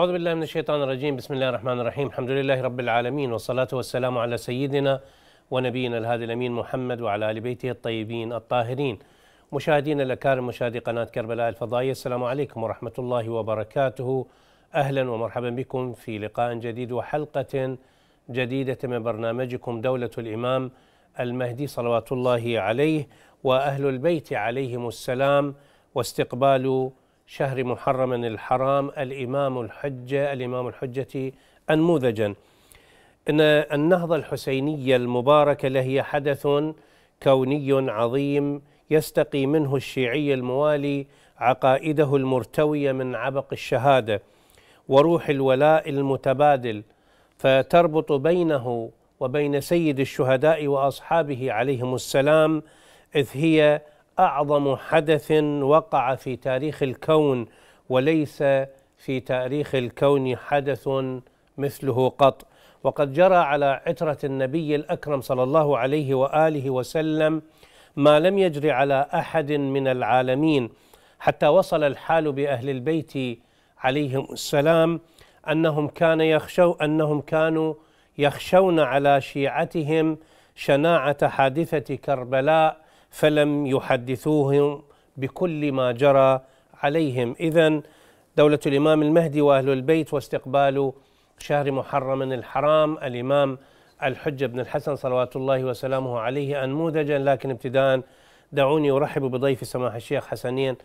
أعوذ بالله من الشيطان الرجيم. بسم الله الرحمن الرحيم. الحمد لله رب العالمين والصلاة والسلام على سيدنا ونبينا الهادي الأمين محمد وعلى آل بيته الطيبين الطاهرين. مشاهدينا الأكارم مشاهدي قناة كربلاء الفضائية السلام عليكم ورحمة الله وبركاته. أهلا ومرحبا بكم في لقاء جديد وحلقة جديدة من برنامجكم دولة الإمام المهدي صلوات الله عليه وأهل البيت عليهم السلام واستقبال شهر محرم الحرام الإمام الحجة الإمام الحجة أنموذجا. إن النهضة الحسينية المباركة لهي حدث كوني عظيم يستقي منه الشيعي الموالي عقائده المرتوية من عبق الشهادة وروح الولاء المتبادل فتربط بينه وبين سيد الشهداء وأصحابه عليهم السلام إذ هي أعظم حدث وقع في تاريخ الكون وليس في تاريخ الكون حدث مثله قط. وقد جرى على عترة النبي الأكرم صلى الله عليه وآله وسلم ما لم يجري على أحد من العالمين. حتى وصل الحال بأهل البيت عليهم السلام أنهم كان يخشوا أنهم كانوا يخشون على شيعتهم شناعة حادثة كربلاء فلم يحدثوهم بكل ما جرى عليهم. اذا دولة الإمام المهدي وأهل البيت واستقبال شهر محرم الحرام الإمام الحجة بن الحسن صلوات الله وسلامه عليه انموذجا لكن ابتداء دعوني أرحب بضيف سماحه الشيخ حسنين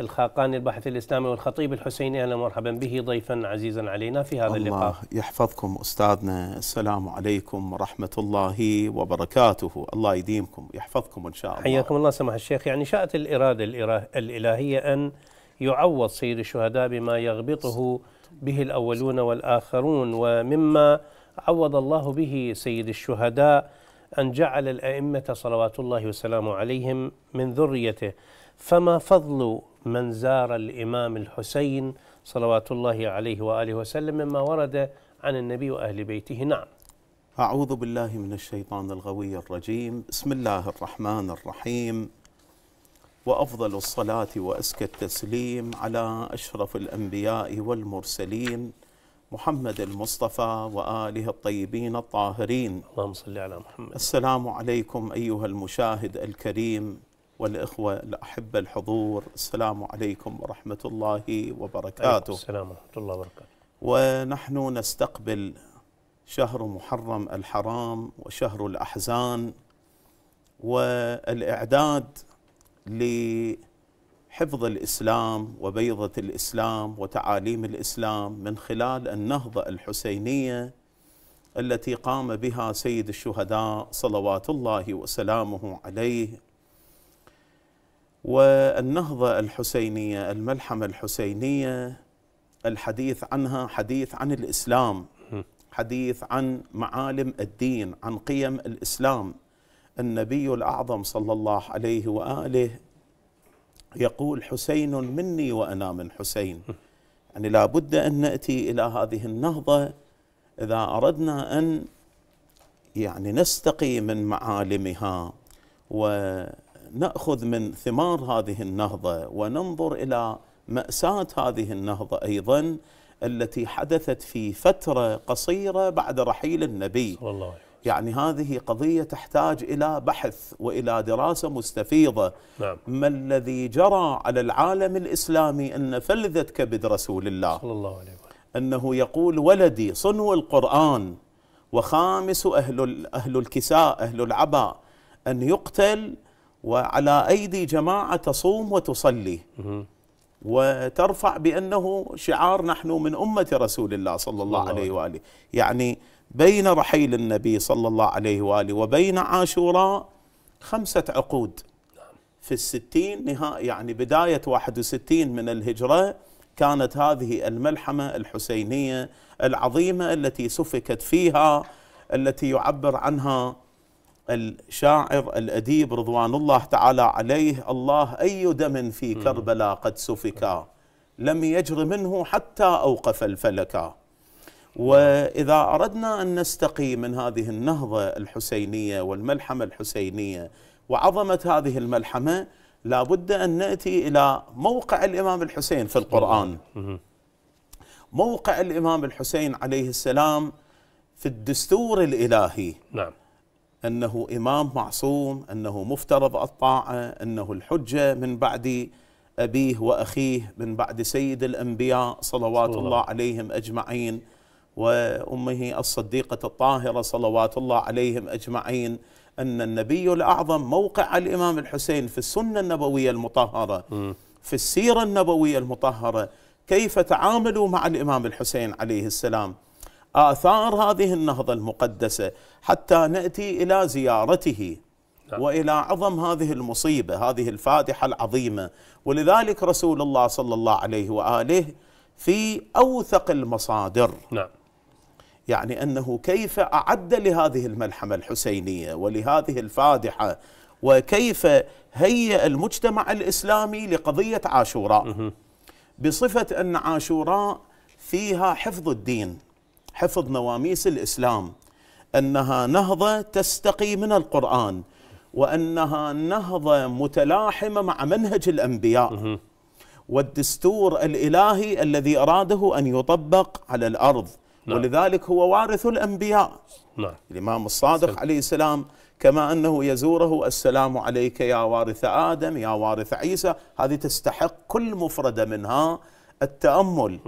الخاقاني الباحث الإسلامي والخطيب الحسيني أهلا ومرحبا به ضيفا عزيزا علينا في هذا الله اللقاء. الله يحفظكم أستاذنا. السلام عليكم ورحمة الله وبركاته. الله يديمكم يحفظكم إن شاء الله. حياكم الله سماحه الشيخ. يعني شاءت الإرادة الإلهية أن يعوض سيد الشهداء بما يغبطه به الأولون والآخرون ومما عوض الله به سيد الشهداء أن جعل الأئمة صلوات الله وسلامه عليهم من ذريته. فما فضل من زار الإمام الحسين صلوات الله عليه وآله وسلم مما ورد عن النبي وأهل بيته. نعم. أعوذ بالله من الشيطان الغوي الرجيم. بسم الله الرحمن الرحيم. وأفضل الصلاة وأزكى التسليم على أشرف الأنبياء والمرسلين محمد المصطفى وآله الطيبين الطاهرين. اللهم صل على محمد. السلام عليكم أيها المشاهد الكريم. والإخوة الأحبة الحضور السلام عليكم ورحمة الله وبركاته. السلام ورحمة الله وبركاته. ونحن نستقبل شهر محرم الحرام وشهر الأحزان والإعداد لحفظ الإسلام وبيضة الإسلام وتعاليم الإسلام من خلال النهضة الحسينية التي قام بها سيد الشهداء صلوات الله وسلامه عليه والنهضه الحسينية الملحمة الحسينية الحديث عنها حديث عن الإسلام حديث عن معالم الدين عن قيم الإسلام. النبي الأعظم صلى الله عليه وآله يقول حسين مني وأنا من حسين. يعني لابد أن نأتي إلى هذه النهضة إذا أردنا أن يعني نستقي من معالمها وناخذ من ثمار هذه النهضة وننظر إلى مأساة هذه النهضة أيضا التي حدثت في فترة قصيرة بعد رحيل النبي. صلى الله عليه وسلم. يعني هذه قضية تحتاج إلى بحث وإلى دراسة مستفيضة. نعم. ما الذي جرى على العالم الإسلامي أن فلذه كبد رسول الله؟ صلى الله عليه وسلم. أنه يقول ولدي صنو القرآن وخامس أهل أهل الكساء أهل العباء أن يقتل وعلى أيدي جماعة تصوم وتصلي. وترفع بأنه شعار نحن من أمة رسول الله صلى الله عليه وآله، يعني بين رحيل النبي صلى الله عليه وآله وبين عاشوراء خمسة عقود. في الستين نهاية يعني بداية 61 من الهجرة كانت هذه الملحمة الحسينية العظيمة التي سفكت فيها التي يعبر عنها الشاعر الأديب رضوان الله تعالى عليه الله أي دم في كربلاء قد سفكا لم يجر منه حتى أوقف الفلكا وإذا أردنا أن نستقي من هذه النهضة الحسينية والملحمة الحسينية وعظمة هذه الملحمة لابد أن نأتي إلى موقع الإمام الحسين في القرآن. موقع الإمام الحسين عليه السلام في الدستور الإلهي. نعم. أنه إمام معصوم أنه مفترض الطاعة أنه الحجة من بعد أبيه وأخيه من بعد سيد الأنبياء صلوات الله. الله عليهم أجمعين وأمه الصديقة الطاهرة صلوات الله عليهم أجمعين أن النبي الأعظم موقع الإمام الحسين في السنة النبوية المطهرة في السيرة النبوية المطهرة كيف تعاملوا مع الإمام الحسين عليه السلام آثار هذه النهضة المقدسة حتى نأتي إلى زيارته نعم. وإلى عظم هذه المصيبة هذه الفاتحة العظيمة. ولذلك رسول الله صلى الله عليه وآله في أوثق المصادر. نعم. يعني أنه كيف أعد لهذه الملحمة الحسينية ولهذه الفاتحة وكيف هيأ المجتمع الإسلامي لقضية عاشوراء. بصفة أن عاشوراء فيها حفظ الدين. حفظ نواميس الإسلام أنها نهضة تستقي من القرآن وأنها نهضة متلاحمة مع منهج الأنبياء. والدستور الإلهي الذي أراده أن يطبق على الأرض نعم. ولذلك هو وارث الأنبياء. نعم. الإمام الصادق سلام. عليه السلام كما أنه يزوره السلام عليك يا وارث آدم يا وارث عيسى هذه تستحق كل مفردة منها التأمل.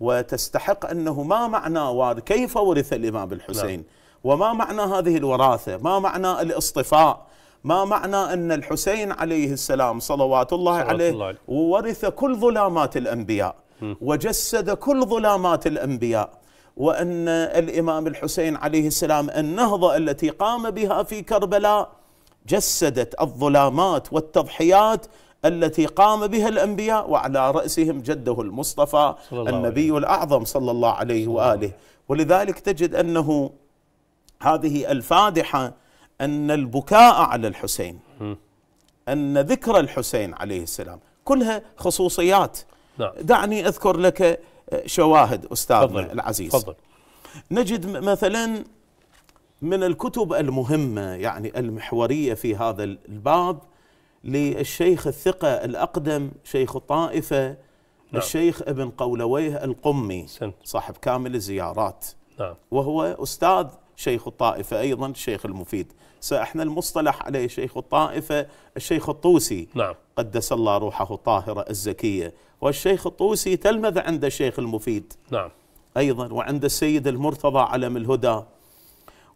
وتستحق أنه ما معنى وارث كيف ورث الإمام الحسين؟ نعم. وما معنى هذه الوراثة؟ ما معنى الاصطفاء؟ ما معنى أن الحسين عليه السلام صلوات الله صلوات عليه الله. ورث كل ظلامات الأنبياء وجسد كل ظلامات الأنبياء وأن الإمام الحسين عليه السلام النهضة التي قام بها في كربلاء جسدت الظلامات والتضحيات التي قام بها الأنبياء وعلى رأسهم جده المصطفى النبي الأعظم صلى الله عليه وآله. ولذلك تجد أنه هذه الفادحة أن البكاء على الحسين أن ذكر الحسين عليه السلام. كلها خصوصيات. نعم. دعني أذكر لك شواهد أستاذنا تفضل العزيز. تفضل. نجد مثلا من الكتب المهمة يعني المحورية في هذا الباب للشيخ الثقة الأقدم شيخ الطائفة نعم. الشيخ ابن قولويه القمي سنت صاحب كامل الزيارات. نعم. وهو أستاذ شيخ الطائفة أيضا الشيخ المفيد. إحنا المصطلح عليه شيخ الطائفة الشيخ الطوسي. نعم. قدس الله روحه الطاهرة الزكية. والشيخ الطوسي تلمذ عند الشيخ المفيد. نعم. أيضا وعند السيد المرتضى علم الهدى.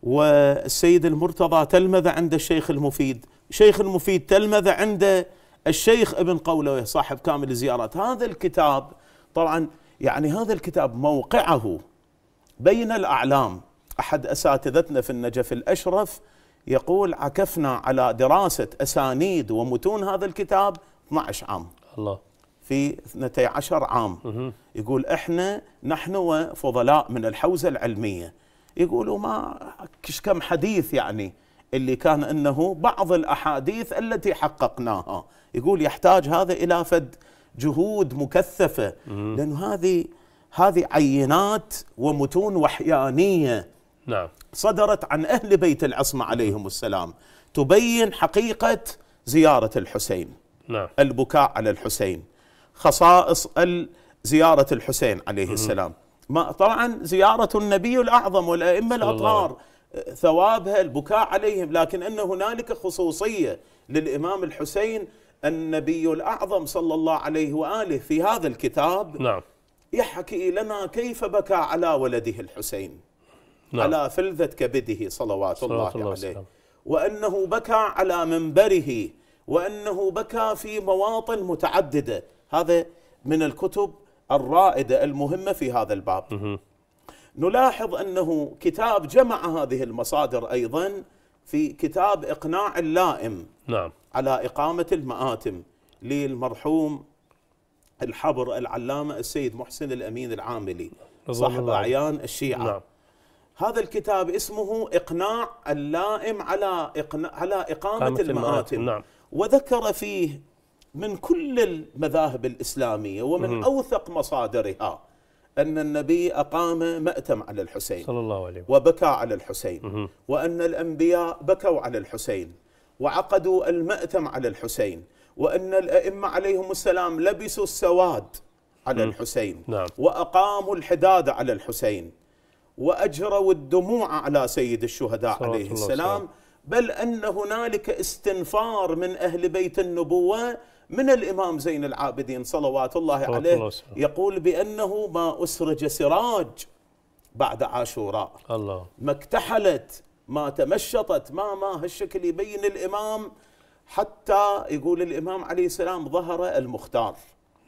والسيد المرتضى تلمذ عند الشيخ المفيد. شيخ المفيد تلمذ عند الشيخ ابن قولويه صاحب كامل الزيارات هذا الكتاب طبعا يعني هذا الكتاب موقعه بين الأعلام. أحد أساتذتنا في النجف الأشرف يقول عكفنا على دراسة أسانيد ومتون هذا الكتاب 12 عام. الله. في 12 عام. يقول إحنا نحن وفضلاء من الحوزة العلمية. يقولوا ما كش كم حديث يعني. اللي كان إنه بعض الأحاديث التي حققناها. يقول يحتاج هذا إلى فد جهود مكثفة. لأنه هذه هذه عينات ومتون وحيانية. نعم. صدرت عن أهل بيت العصمة عليهم السلام. تبين حقيقة زيارة الحسين. نعم. البكاء على الحسين. خصائص زيارة الحسين عليه السلام. ما طبعا زيارة النبي صلى الله الأطهار ثوابها البكاء عليهم. لكن أن هنالك خصوصية للإمام الحسين النبي الأعظم صلى الله عليه وآله في هذا الكتاب نعم. يحكي لنا كيف بكى على ولده الحسين. نعم. على فلذة كبده صلوات الله الله عليه. وأنه بكى على منبره. وأنه بكى في مواطن متعددة. هذا من الكتب الرائدة المهمة في هذا الباب. نلاحظ أنه كتاب جمع هذه المصادر أيضا في كتاب إقناع اللائم نعم. على إقامة المآتم للمرحوم الحبر العلامة السيد محسن الأمين العاملي صاحب الله عليه. أعيان الشيعة. نعم. هذا الكتاب اسمه إقناع اللائم على إقناع على إقامة قامة المآتم. المآتم، نعم. وذكر فيه من كل المذاهب الإسلامية ومن أوثق مصادرها. أن النبي أقام مأتم على الحسين صلى الله عليه وسلم. وبكى على الحسين. وأن الأنبياء بكوا على الحسين. وعقدوا المأتم على الحسين. وأن الأئمة عليهم السلام لبسوا السواد على. الحسين. نعم. وأقاموا الحداد على الحسين. وأجروا الدموع على سيد الشهداء عليه السلام. بل أن هنالك استنفار من أهل بيت النبوة من الإمام زين العابدين صلوات الله عليه الله. يقول بأنه ما أسرج سراج بعد عاشوراء. الله. ما اكتحلت ما تمشطت ما ما هالشكل يبين الإمام حتى يقول الإمام عليه السلام ظهر المختار.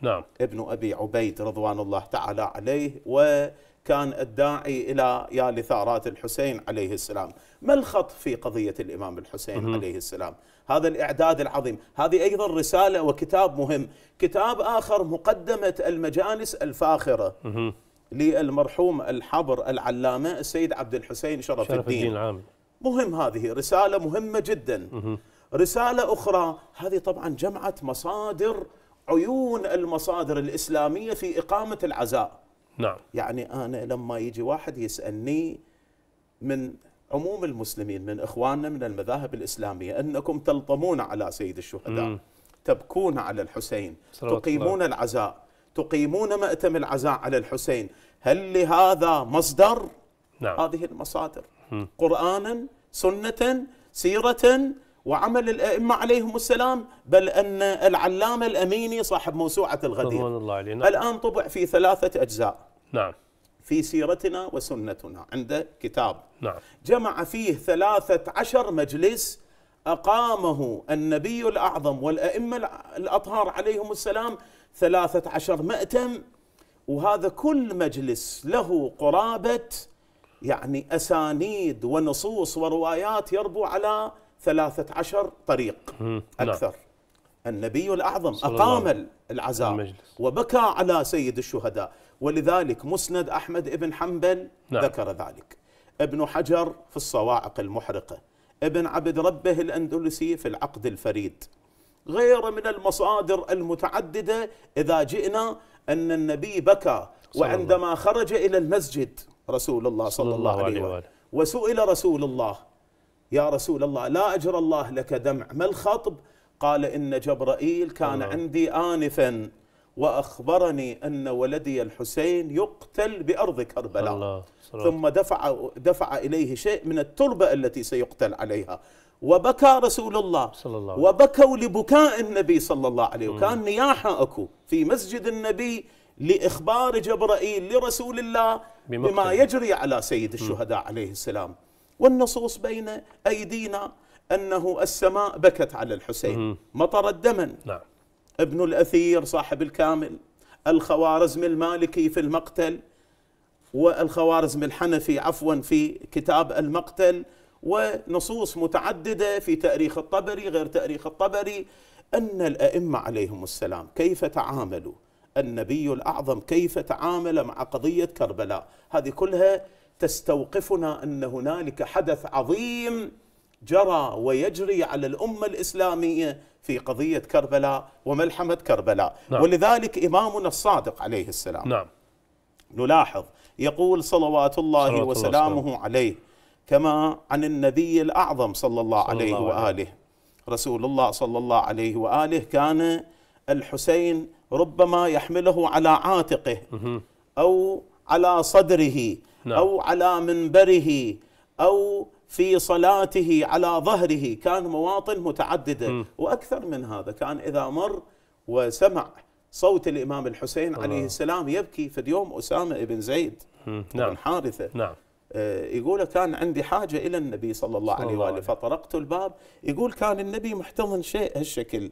نعم. ابن أبي عبيد رضوان الله تعالى عليه وكان الداعي إلى يا لثارات الحسين عليه السلام. ما الخط في قضية الإمام الحسين. عليه السلام؟ هذا الإعداد العظيم. هذه أيضا رسالة وكتاب مهم. كتاب آخر مقدمة المجالس الفاخرة مهم. للمرحوم الحبر العلامة السيد عبد الحسين شرف, شرف الدين. الدين مهم هذه. رسالة مهمة جدا. مهم. رسالة أخرى هذه طبعا جمعت مصادر عيون المصادر الإسلامية في إقامة العزاء. نعم. يعني أنا لما يجي واحد يسألني من عموم المسلمين من إخواننا من المذاهب الإسلامية أنكم تلطمون على سيد الشهداء مم. تبكون على الحسين تقيمون العزاء تقيمون مأتم العزاء على الحسين هل لهذا مصدر؟ نعم. هذه المصادر. مم. قرآنا سنة سيرة وعمل الأئمة عليهم السلام بل أن العلامة الأميني صاحب موسوعة الغدير. الله نعم. الآن طبع في ثلاثة أجزاء. نعم. في سيرتنا وسنتنا. عنده كتاب. نعم. جمع فيه ثلاثة عشر مجلس أقامه النبي الأعظم والأئمة الأطهار عليهم السلام ثلاثة عشر مأتم. وهذا كل مجلس له قرابة يعني أسانيد ونصوص وروايات يربو على ثلاثة عشر طريق. نعم. أكثر. النبي الأعظم صلى الله أقام العزاء المجلس. وبكى على سيد الشهداء. ولذلك مسند أحمد بن حنبل نعم. ذكر ذلك. ابن حجر في الصواعق المحرقة. ابن عبد ربه الأندلسي في العقد الفريد. غير من المصادر المتعددة إذا جئنا أن النبي بكى صلى وعندما خرج إلى المسجد رسول الله صلى الله عليه وآله. وسئل رسول الله يا رسول الله لا أجر الله لك دمع. ما الخطب؟ قال إن جبرائيل كان. عندي آنفا وأخبرني أن ولدي الحسين يقتل بأرض كربلاء. الله ثم دفع دفع إليه شيء من التربة التي سيقتل عليها. وبكى رسول الله. صلى الله عليه وبكوا لبكاء النبي صلى الله عليه وكان نياحة أكو في مسجد النبي لإخبار جبرائيل لرسول الله بمقتل. بما يجري على سيد الشهداء عليه السلام. والنصوص بين أيدينا أنه السماء بكت على الحسين. مطرت دما نعم. ابن الأثير صاحب الكامل. الخوارزم المالكي في المقتل. والخوارزم الحنفي عفوا في كتاب المقتل. ونصوص متعددة في تأريخ الطبري غير تأريخ الطبري. أن الأئمة عليهم السلام كيف تعاملوا؟ النبي الأعظم كيف تعامل مع قضية كربلاء؟ هذه كلها تستوقفنا أن هنالك حدث عظيم جرى ويجري على الأمة الإسلامية في قضية كربلاء وملحمة كربلاء نعم. ولذلك إمامنا الصادق عليه السلام نعم نلاحظ يقول صلوات الله صلوات الله وسلامه عليه كما عن النبي الأعظم صلى الله صلى عليه الله. وآله رسول الله صلى الله عليه وآله كان الحسين ربما يحمله على عاتقه. أو على صدره نعم. أو على منبره أو في صلاته على ظهره كان مواطن متعددة مم. وأكثر من هذا كان إذا مر وسمع صوت الإمام الحسين الله. عليه السلام يبكي في اليوم أسامة بن زيد. بن نعم حارثة نعم آه، يقول كان عندي حاجة إلى النبي صلى الله صلى عليه وآله. فطرقت الباب يقول كان النبي محتضن شيء هالشكل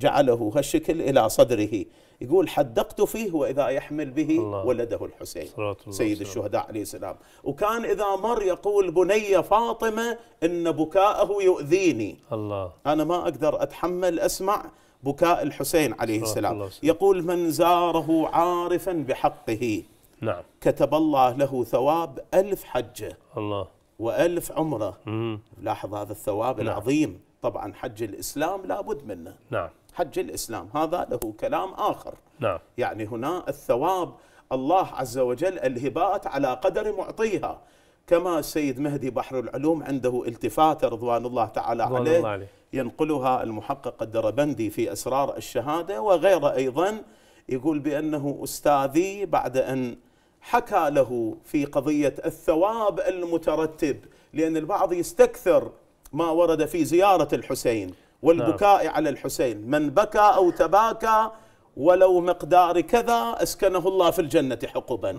جعله هالشكل إلى صدره. يقول حدقت فيه وإذا يحمل به الله. ولده الحسين. الله سيد. الشهداء عليه السلام. وكان إذا مر يقول بني فاطمة إن بكاءه يؤذيني. الله. أنا ما أقدر أتحمل أسمع بكاء الحسين عليه السلام. الله. يقول من زاره عارفا بحقه. نعم. كتب الله له ثواب ألف حجة الله. وألف عمرة. مم. لاحظ هذا الثواب نعم. العظيم. طبعا حج الإسلام لابد منه. نعم. حج الإسلام. هذا له كلام آخر. نعم. يعني هنا الثواب الله عز وجل الهبات على قدر معطيها. كما السيد مهدي بحر العلوم عنده التفاتة رضوان الله تعالى رضوان عليه الله عليه. ينقلها المحقق الدربندي في أسرار الشهادة وغيره أيضا يقول بأنه أستاذي بعد أن حكى له في قضية الثواب المترتب لأن البعض يستكثر ما ورد في زيارة الحسين. والبكاء نعم. على الحسين. من بكى أو تباكى ولو مقدار كذا أسكنه الله في الجنة حقبا.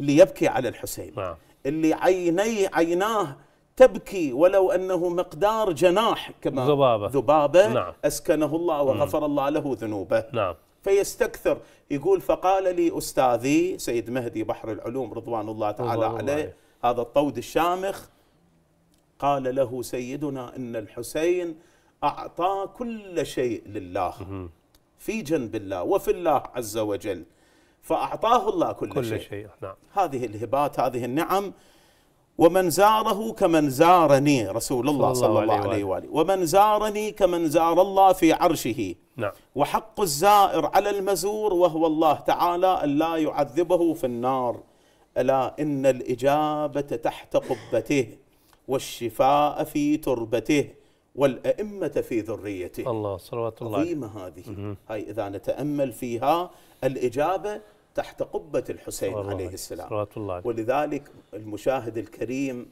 اللي يبكي على الحسين. نعم. اللي عيني عيناه تبكي ولو أنه مقدار جناح كما ذبابة. ذبابة نعم. أسكنه الله وغفر الله له ذنوبه. نعم. فيستكثر. يقول فقال لي أستاذي سيد مهدي بحر العلوم رضوان الله تعالى الله عليه الله. هذا الطود الشامخ قال له سيدنا إن الحسين أعطى كل شيء لله في جنب الله وفي الله عز وجل فأعطاه الله كل, كل شيء, شيء. نعم. هذه الهبات هذه النعم ومن زاره كمن زارني رسول الله صلى الله, صلى الله عليه وآله ومن زارني كمن زار الله في عرشه نعم. وحق الزائر على المزور وهو الله تعالى أن لا يعذبه في النار ألا إن الإجابة تحت قبته والشفاء في تربته والأئمة في ذريته. الله صلوات الله عظيمة هذه. هاي إذا نتأمل فيها الإجابة تحت قبة الحسين عليه. السلام. صلوات الله ولذلك المشاهد الكريم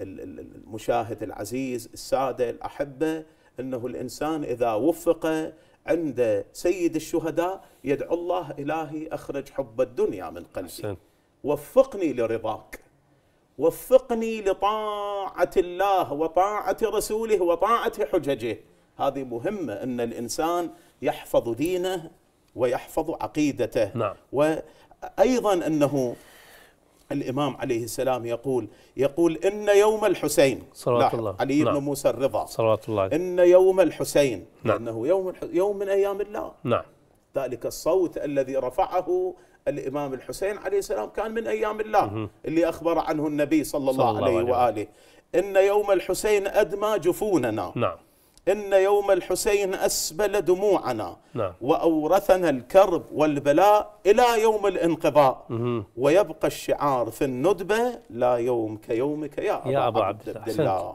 المشاهد العزيز السادة الأحبة أنه الإنسان إذا وفق عند سيد الشهداء يدعو الله إلهي أخرج حب الدنيا من قلبي. وفقني لرضاك. وفقني لطاعة الله وطاعة رسوله وطاعة حججه. هذه مهمة أن الإنسان يحفظ دينه ويحفظ عقيدته. نعم. وأيضا أنه الإمام عليه السلام يقول يقول إن يوم الحسين صلوات الله. علي بن نعم. موسى الرضا. صلوات الله. إن يوم الحسين نعم. أنه يوم يوم من أيام الله. نعم. ذلك الصوت الذي رفعه الإمام الحسين عليه السلام كان من أيام الله اللي أخبر عنه النبي صلى الله, صلى الله عليه, وآله. إن يوم الحسين أدمى جفوننا. نعم. إن يوم الحسين أسبل دموعنا. نعم. وأورثنا الكرب والبلاء إلى يوم الانقضاء. مه. ويبقى الشعار في الندبة لا يوم كيومك يا يا أبا عبد, عبد الله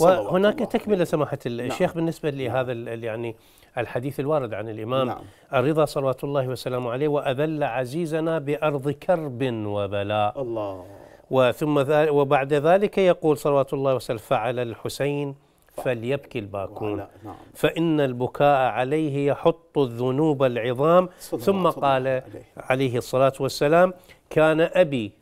وهناك تكملة سماحة الشيخ نعم. بالنسبة لهذا. يعني الحديث الوارد عن الإمام نعم. الرضا صلوات الله وسلامه عليه وأذل عزيزنا بأرض كرب وبلاء الله وثم وبعد ذلك يقول صلوات الله وسلم فعل الحسين فليبكي الباكون نعم. فإن البكاء عليه يحط الذنوب العظام ثم قال عليه الصلاة والسلام كان أبي.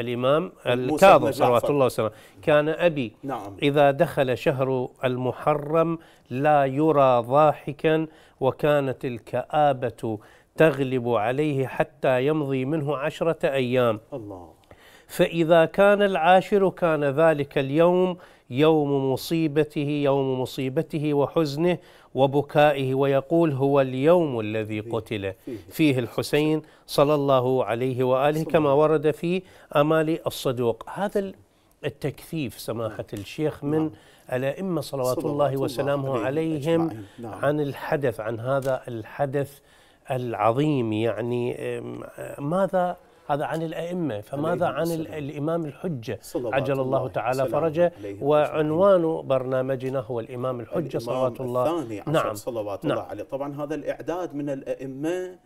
الإمام الكاظم صلوات الله وسلامه كان أبي نعم. إذا دخل شهر المحرم لا يرى ضاحكا وكانت الكآبة تغلب عليه حتى يمضي منه عشرة أيام. الله. فإذا كان العاشر كان ذلك اليوم يوم مصيبته يوم مصيبته وحزنه وبكائه ويقول هو اليوم الذي قتل. فيه. الحسين صلى الله عليه وآله كما ورد في آمال الصدوق. هذا التكثيف سماحة الشيخ من نعم. الأئمة صلوات الله وسلامه عليهم نعم. عن الحدث عن هذا الحدث العظيم. يعني ماذا هذا عن الأئمة فماذا عن الإمام الحجة؟ عجل الله تعالى فرجه وعنوان برنامجنا هو الإمام الحجة صلوات الله. الثاني نعم. صلوات نعم الله عليه. طبعا هذا الإعداد من الأئمة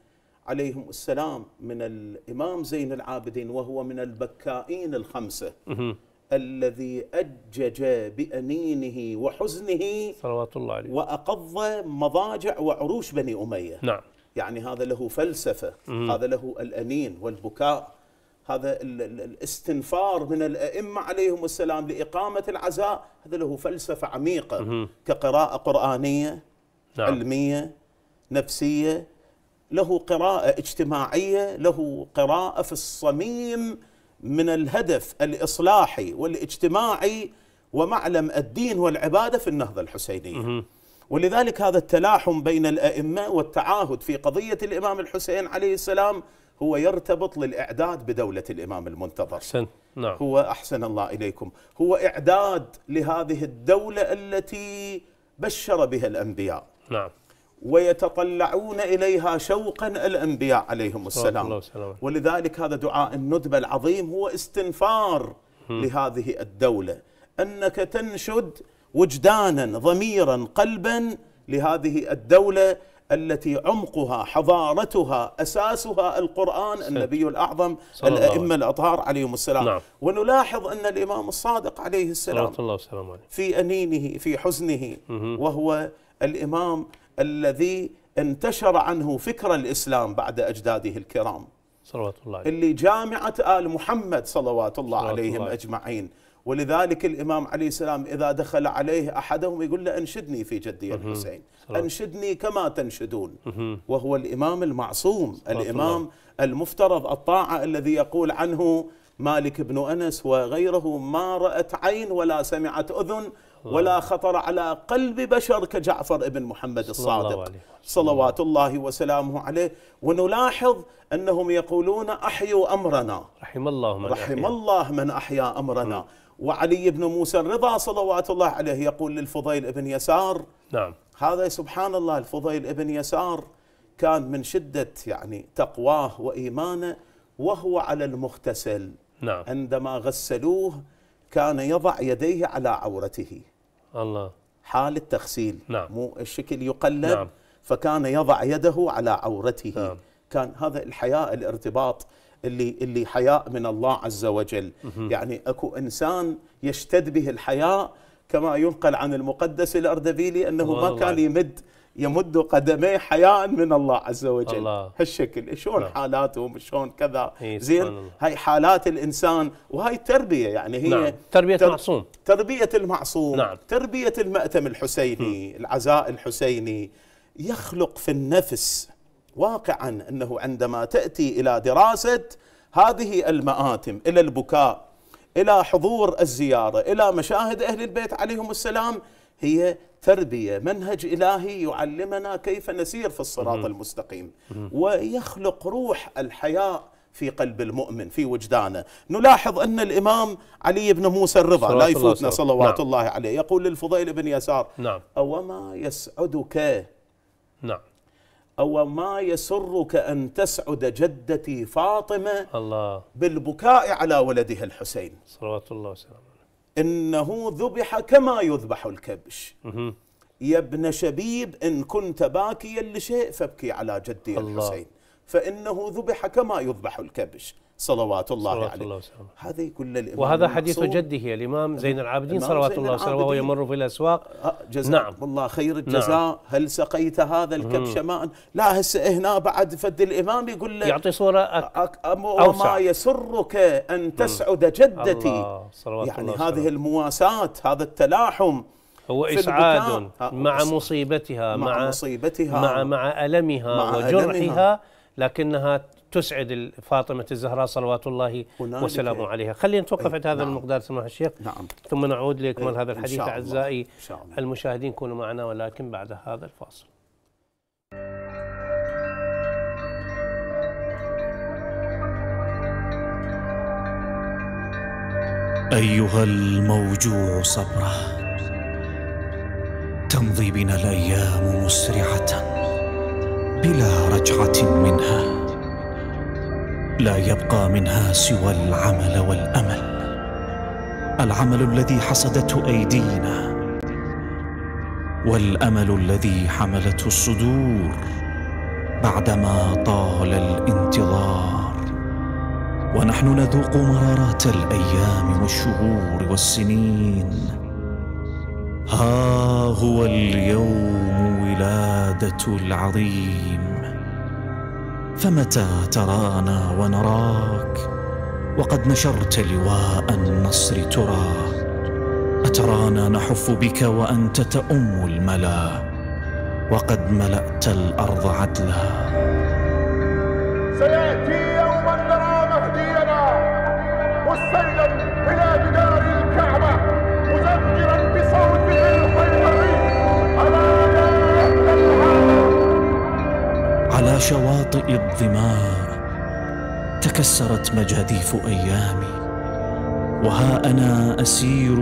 عليهم السلام من الإمام زين العابدين وهو من البكائين الخمسة. الذي أجج بأنينه وحزنه صلوات الله عليه. وأقض مضاجع وعروش بني أمية. نعم. يعني هذا له فلسفة مم. هذا له الأنين والبكاء هذا الاستنفار من الأئمة عليهم السلام لإقامة العزاء هذا له فلسفة عميقة مم. كقراءة قرآنية نعم. علمية نفسية له قراءة اجتماعية له قراءة في الصميم من الهدف الإصلاحي والاجتماعي ومعلم الدين والعبادة في النهضة الحسينية مم. ولذلك هذا التلاحم بين الأئمة والتعاهد في قضية الإمام الحسين عليه السلام هو يرتبط للإعداد بدولة الإمام المنتظر. أحسن نعم هو أحسن الله إليكم، هو إعداد لهذه الدولة التي بشر بها الأنبياء. نعم ويتطلعون إليها شوقا الأنبياء عليهم السلام. ولذلك هذا دعاء الندبه العظيم هو استنفار م. لهذه الدولة أنك تنشد وجدانا ضميرا قلبا لهذه الدولة التي عمقها حضارتها أساسها القرآن النبي الأعظم الأئمة. الأطهار عليهم السلام نعم. ونلاحظ أن الإمام الصادق عليه السلام الله وسلامه عليه في أنينه في حزنه وهو الإمام الذي انتشر عنه فكر الإسلام بعد أجداده الكرام صلوات الله عليه اللي جامعة آل محمد صلوات الله صلوات عليهم الله. أجمعين ولذلك الإمام عليه السلام إذا دخل عليه أحدهم يقول له أنشدني في جدي الحسين. أنشدني كما تنشدون. وهو الإمام المعصوم الإمام المفترض الطاعة الذي يقول عنه مالك بن أنس وغيره ما رأت عين ولا سمعت أذن ولا خطر على قلب بشر كجعفر ابن محمد الصادق. صلوات الله وسلامه عليه. ونلاحظ أنهم يقولون أحيوا أمرنا. رحم الله من رحم أحيا. الله من أحيا أمرنا. وعلي بن موسى الرضا صلوات الله عليه يقول للفضيل بن يسار نعم. هذا سبحان الله الفضيل بن يسار كان من شدة يعني تقواه وإيمانه وهو على المغتسل. نعم. عندما غسلوه كان يضع يديه على عورته. الله. حال التغسيل. نعم. مو الشكل يقلب نعم. فكان يضع يده على عورته. نعم. كان هذا الحياء الارتباط اللي اللي حياء من الله عز وجل. يعني أكو إنسان يشتد به الحياء كما ينقل عن المقدس الاردبيلي أنه ما. كان يمد يمد قدميه حياء من الله عز وجل. الله. هالشكل. شلون نعم. حالاتهم؟ شلون كذا؟ زين. هاي حالات الإنسان وهي التربية. يعني هي نعم. تربية تر- معصوم تربية المعصوم. نعم. تربية المأتم الحسيني العزاء الحسيني يخلق في النفس واقعا أنه عندما تأتي إلى دراسة هذه المآتم إلى البكاء إلى حضور الزيارة إلى مشاهد أهل البيت عليهم السلام هي تربية منهج إلهي يعلمنا كيف نسير في الصراط المستقيم. ويخلق روح الحياء في قلب المؤمن في وجدانه. نلاحظ أن الإمام علي بن موسى الرضا لا يفوتنا. صلوات نعم. الله عليه يقول للفضيل بن يسار نعم. أوما يسعدك؟ نعم. أو ما يسرك أن تسعد جدتي فاطمة الله. بالبكاء على ولدها الحسين. صلوات الله وسلامه إنه ذبح كما يذبح الكبش. يا ابن شبيب إن كنت باكيا لشيء فابكي على جدي الله. الحسين. فإنه ذبح كما يذبح الكبش. صلوات الله صلوات عليه الله وسلامه هذه كل الإمام وهذا حديث. جده الإمام زين العابدين الإمام صلوات زين الله وسلامه وهو. يمر في الأسواق آه، جزاك نعم. نعم الله خير الجزاء هل سقيت هذا الكبش ماء لا هسه هنا بعد فد الإمام يقول له يعطي صورة أك- أك- أم- أوسع. وما يسرك أن تسعد جدتي الله صلوات يعني الله هذه. المواساة هذا التلاحم هو إسعاد البكاء. مع آه، مصيبتها مع مع مصيبتها مع مع ألمها مع وجرحها ألمها. لكنها تسعد فاطمة الزهراء صلوات الله وسلامه عليها خلينا نتوقف أي، عند هذا نعم. المقدار سماحة الشيخ نعم ثم نعود لإكمال إيه، هذا الحديث. أعزائي. المشاهدين كونوا معنا ولكن بعد هذا الفاصل أيها الموجوع صبرا تمضي بنا الأيام مسرعة بلا رجعة منها لا يبقى منها سوى العمل والأمل. العمل الذي حصدته أيدينا والأمل الذي حملته الصدور بعدما طال الانتظار. ونحن نذوق مرارات الأيام والشهور والسنين. ها هو اليوم ولادة العظيم. فمتى ترانا ونراك؟ وقد نشرت لواء النصر ترى. أترانا نحف بك وأنت تؤم الملا. وقد ملأت الأرض عدلا. سيأتي يوما نرى مهدينا مستيلا إلى جدار شواطئ الظماء تكسرت مجاديف ايامي وها أنا أسير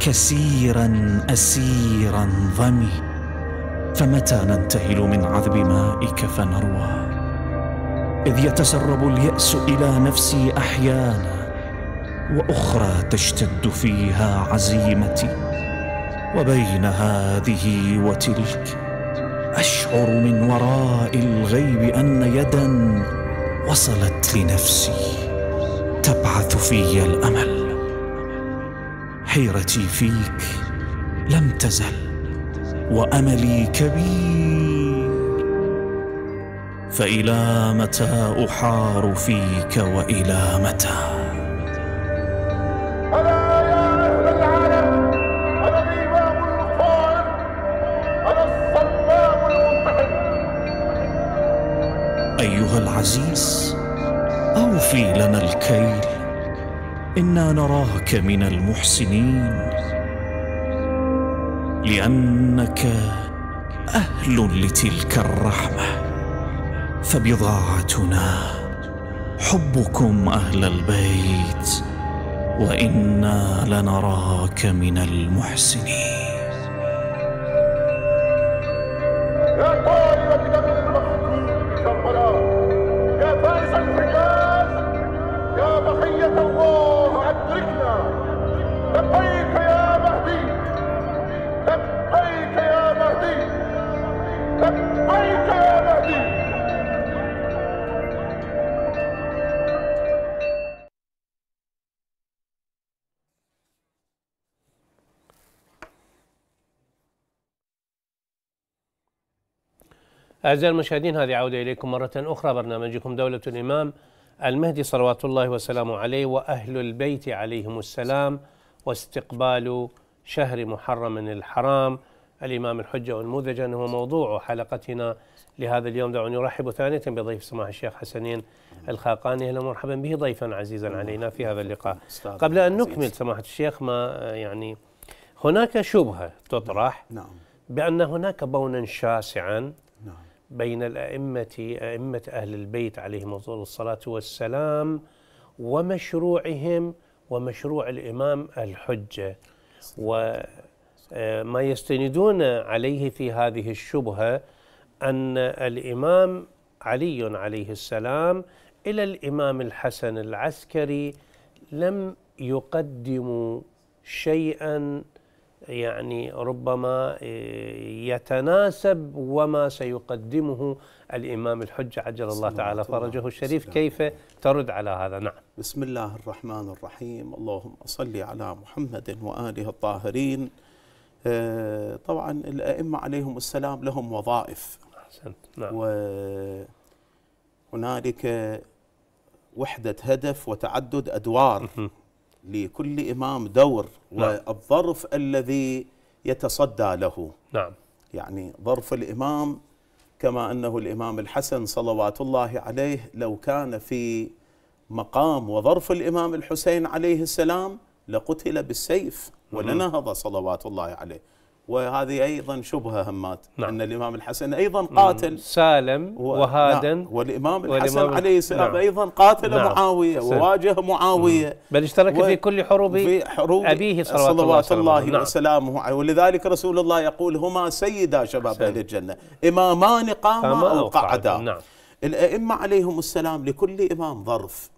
كثيرا اسيرا ظمي فمتى ننتهل من عذب مائك فنروى؟ إذ يتسرب اليأس إلى نفسي أحيانا وأخرى تشتد فيها عزيمتي وبين هذه وتلك. أشعر من وراء الغيب أن يدا وصلت لنفسي تبعث في الأمل. حيرتي فيك لم تزل وأملي كبير. فإلى متى أحار فيك وإلى متى؟ العزيز أوفي لنا الكيل. إنا نراك من المحسنين لأنك أهل لتلك الرحمة. فبضاعتنا حبكم أهل البيت وإنا لنراك من المحسنين. أعزائي المشاهدين هذه عودة إليكم مرة أخرى. برنامجكم دولة الإمام المهدي صلوات الله وسلامه عليه وأهل البيت عليهم السلام واستقبال شهر محرم الحرام. الإمام الحجة والموذجة هو موضوع حلقتنا لهذا اليوم. دعوني أرحب ثانية بضيف سماحة الشيخ حسنين الخاقاني. أهلا ومرحبا به ضيفا عزيزا علينا في هذا اللقاء. قبل أن. نكمل سماحة الشيخ ما يعني هناك شبهة تطرح نعم. بأن هناك بونا شاسعا بين الأئمة أئمة أهل البيت عليهم أفضل الصلاة والسلام ومشروعهم ومشروع الإمام الحجة. وما يستندون عليه في هذه الشبهة أن الإمام علي عليه السلام إلى الإمام الحسن العسكري لم يقدموا شيئا يعني ربما يتناسب وما سيقدمه الإمام الحجة عجل الله تعالى فرجه الشريف كيف ترد على هذا. نعم. بسم الله الرحمن الرحيم. اللهم صل على محمد وآله الطاهرين. آه، طبعا الأئمة عليهم السلام لهم وظائف. أحسنت. نعم. وهنالك وحدة هدف وتعدد أدوار. لكل إمام دور نعم. والظرف الذي يتصدى له. نعم. يعني ظرف الإمام كما أنه الإمام الحسن صلوات الله عليه لو كان في مقام وظرف الإمام الحسين عليه السلام لقتل بالسيف ولنهض صلوات الله عليه. وهذه أيضا شبهة همات نعم. أن الإمام الحسن أيضا قاتل سالم و- وهادا نعم. والإمام الحسن والإمام- عليه السلام نعم. أيضا قاتل نعم. معاوية سن. وواجه معاوية بل اشترك و- في كل حروب في حروب أبيه صلوات الله صلوات وسلامه الله نعم. وسلامه عليه ولذلك رسول الله يقول هما سيدا شباب أحسن. أهل الجنة إمامان قاما أو قعدا. نعم. الأئمة عليهم السلام لكل إمام ظرف.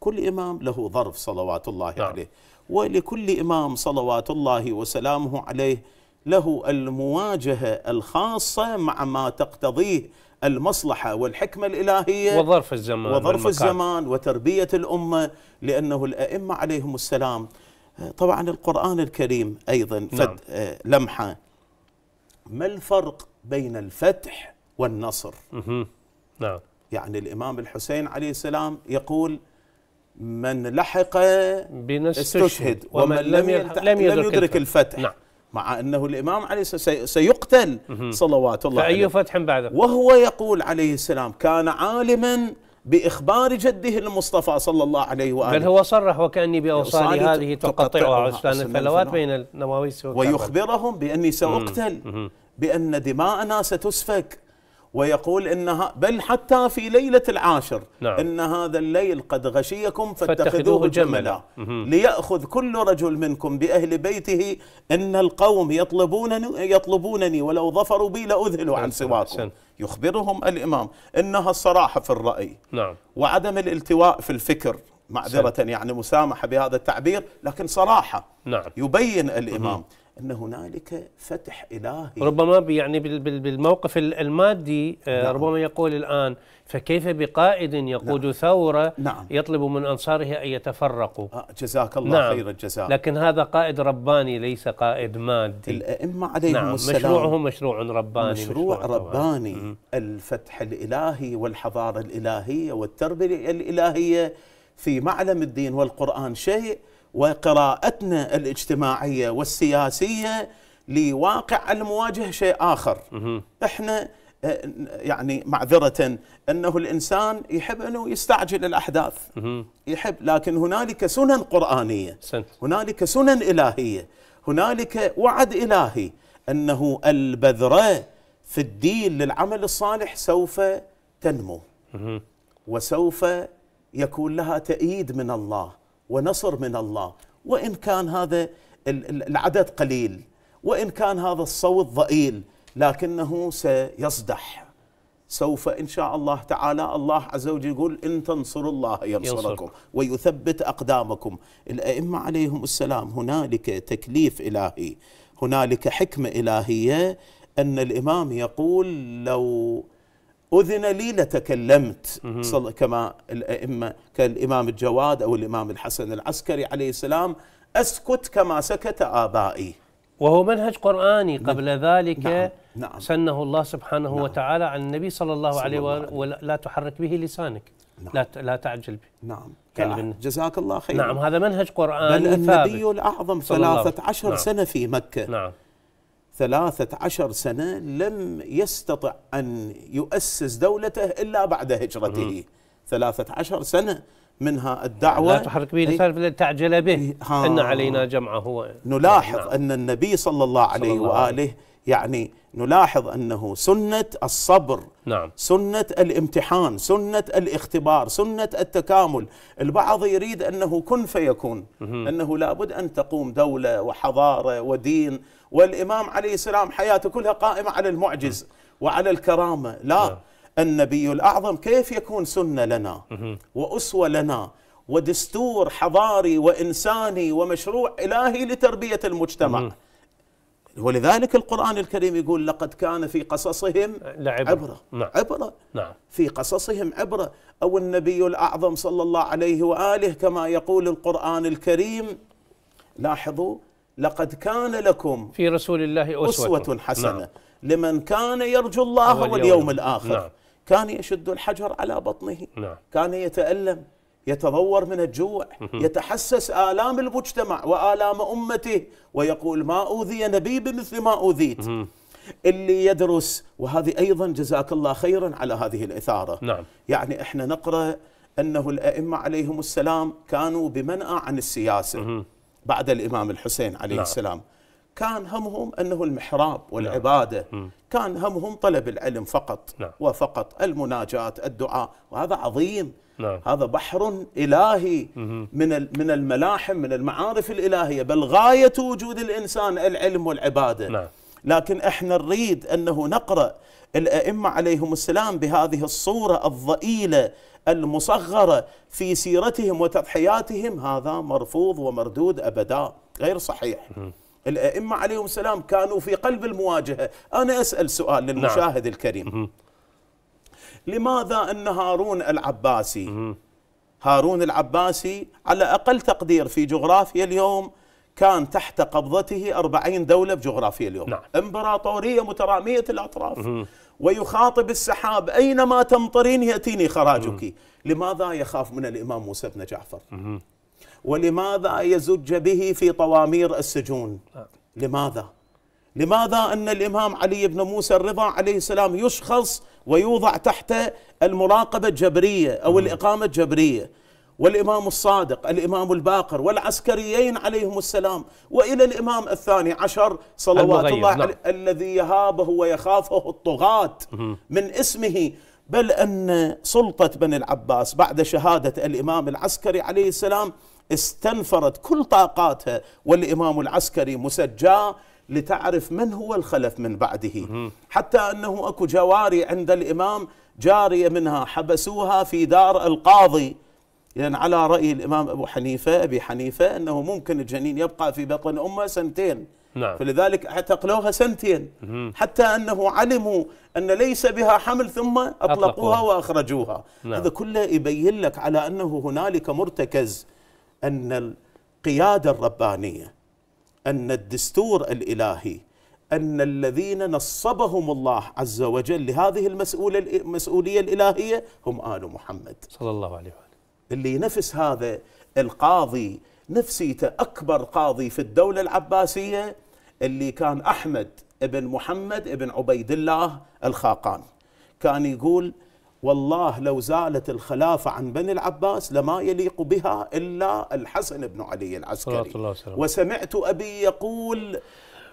كل إمام له ظرف صلوات الله نعم. عليه ولكل إمام صلوات الله وسلامه عليه له المواجهة الخاصة مع ما تقتضيه المصلحة والحكمة الإلهية وظرف الزمان وظرف والمكان. الزمان وتربية الأمة لأنه الأئمة عليهم السلام. طبعا القرآن الكريم أيضا نعم. فد آه، لمحة. ما الفرق بين الفتح والنصر. نعم. يعني الإمام الحسين عليه السلام يقول من لحق استشهد ومن لم يلحق لم يدرك الفتح. نعم. مع أنه الإمام عليه السلام سي- سيقتل صلوات الله عليه. فأي فتح بعده؟ وهو يقول عليه السلام كان عالما بإخبار جده المصطفى صلى الله عليه وآله. بل هو صرح وكأني بأوصالي أوصالي هذه تقطعها عسلان الفلوات. بين النواويس. ويخبرهم بأني سأقتل بأن دماءنا ستسفك. ويقول إنها بل حتى في ليلة العاشر نعم. إن هذا الليل قد غشيكم فاتخذوه جملا. ليأخذ كل رجل منكم بأهل بيته إن القوم يطلبونني يطلبونني ولو ظفروا بي لأذهلوا عن سواكم. يخبرهم الإمام. إنها الصراحة في الرأي. نعم. وعدم الالتواء في الفكر معذرة يعني مسامحة بهذا التعبير لكن صراحة نعم. يبين الإمام. أن هنالك فتح إلهي ربما يعني بال- بال- بالموقف ال- المادي آه، نعم. ربما يقول الآن فكيف بقائد يقود ثورة نعم. يطلب من أنصاره أن يتفرقوا آه، جزاك الله نعم. خير الجزاء لكن هذا قائد رباني ليس قائد مادي الأئمة عليهم نعم السلام مشروعه مشروع رباني مشروع طبعاً. رباني الفتح الإلهي والحضارة الإلهية والتربية الإلهية في معلم الدين والقرآن شيء وقراءتنا الاجتماعية والسياسية لواقع المواجهة شيء آخر. إحنا آه، يعني معذرة أنه الإنسان يحب أنه يستعجل الأحداث. يحب لكن هنالك سنن قرآنية. هنالك سنن إلهية. هنالك وعد إلهي أنه البذرة في الدين للعمل الصالح سوف تنمو. وسوف يكون لها تأييد من الله. ونصر من الله. وإن كان هذا ال- ال- العدد قليل. وإن كان هذا الصوت ضئيل. لكنه سيصدح. سوف إن شاء الله تعالى الله عز وجل يقول إن تنصروا الله ينصركم. ويثبت أقدامكم. الأئمة عليهم السلام هنالك تكليف إلهي. هنالك حكمة إلهية أن الإمام يقول لو أذن لي لتكلمت صل- كما الأئمة كالإمام الجواد أو الإمام الحسن العسكري عليه السلام أسكت كما سكت آبائي. وهو منهج قرآني. قبل ذلك نعم، نعم. سنه الله سبحانه نعم. وتعالى عن النبي صلى الله صلى عليه عليه. ولا لا تحرك به لسانك. نعم. لا ت- لا تعجل به. نعم. يعني جزاك الله خيرا. نعم هذا منهج بل قرآني النبي ثابت الأعظم صلى الله عليه ثلاثة عشر نعم. سنة في مكة. نعم. ثلاثة عشر سنة لم يستطع أن يؤسس دولته إلا بعد هجرته. ثلاثة عشر سنة منها الدعوة. لا تحرك به لسانك فلا تعجل به. إن علينا جمعه نلاحظ نعم. أن النبي صلى الله عليه الله عليه. وآله يعني نلاحظ أنه سنة الصبر نعم. سنة الامتحان سنة الاختبار سنة التكامل. البعض يريد أنه كن فيكون. أنه لابد أن تقوم دولة وحضارة ودين. والإمام عليه السلام حياته كلها قائمة على المعجز وعلى الكرامة. لا النبي الأعظم كيف يكون سنة لنا وأسوة لنا ودستور حضاري وإنساني ومشروع إلهي لتربية المجتمع ولذلك القرآن الكريم يقول لقد كان في قصصهم لعبرة. عبرة نعم. عبرة نعم في قصصهم عبرة أو النبي الأعظم صلى الله عليه وآله كما يقول القرآن الكريم لاحظوا لقد كان لكم في رسول الله أسوة, أسوة حسنة نعم. لمن كان يرجو الله واليوم. الآخر نعم. كان يشد الحجر على بطنه. نعم. كان يتألم يتضور من الجوع يتحسس آلام المجتمع وآلام أمته ويقول ما أوذي نبي بمثل ما أوذيت. اللي يدرس وهذه أيضا جزاك الله خيرا على هذه الإثارة. نعم. يعني إحنا نقرأ أنه الأئمة عليهم السلام كانوا بمنأى عن السياسة. بعد الإمام الحسين عليه نعم. السلام. كان همهم أنه المحراب والعبادة. كان همهم طلب العلم فقط نعم. وفقط المناجاة الدعاء. وهذا عظيم. نعم. هذا بحر إلهي. من من الملاحم من المعارف الإلهية. بل غاية وجود الإنسان العلم والعبادة. نعم. لكن إحنا نريد أنه نقرأ الأئمة عليهم السلام بهذه الصورة الضئيلة المصغرة في سيرتهم وتضحياتهم. هذا مرفوض ومردود أبدا. غير صحيح. الأئمة عليهم السلام كانوا في قلب المواجهة. أنا أسأل سؤال للمشاهد الكريم. لماذا أن هارون العباسي هارون العباسي على أقل تقدير في جغرافيا اليوم كان تحت قبضته أربعين دولة بجغرافيا اليوم؟ نعم. إمبراطورية مترامية الأطراف. ويخاطب السحاب أينما تمطرين يأتيني خراجك. لماذا يخاف من الإمام موسى بن جعفر؟ ولماذا يزج به في طوامير السجون؟ لماذا؟ لماذا أن الإمام علي بن موسى الرضا عليه السلام يشخص ويوضع تحت المراقبة الجبرية أو الإقامة الجبرية؟ والإمام الصادق الإمام الباقر والعسكريين عليهم السلام وإلى الإمام الثاني عشر صلوات الله نعم. الذي يهابه ويخافه الطغاة من اسمه. بل أن سلطة بني العباس بعد شهادة الإمام العسكري عليه السلام استنفرت كل طاقاتها والإمام العسكري مسجاه لتعرف من هو الخلف من بعده. حتى أنه أكو جواري عند الإمام جارية منها حبسوها في دار القاضي. يعني على رأي الإمام أبو حنيفة أبي حنيفة أنه ممكن الجنين يبقى في بطن أمه سنتين. نعم. فلذلك اعتقلوها سنتين. حتى أنه علموا أن ليس بها حمل ثم أطلقوها. أطلقوها. وأخرجوها. نعم. هذا كله يبين لك على أنه هنالك مرتكز. أن القيادة الربانية أن الدستور الإلهي أن الذين نصبهم الله عز وجل لهذه المسؤولة المسؤولية الإلهية هم آل محمد. صلى الله عليه وآله. اللي نفس هذا القاضي نفسيته أكبر قاضي في الدولة العباسية اللي كان أحمد ابن محمد ابن عبيد الله الخاقان. كان يقول والله لو زالت الخلافة عن بني العباس لما يليق بها إلا الحسن بن علي العسكري. صلوات الله. وسمعت أبي يقول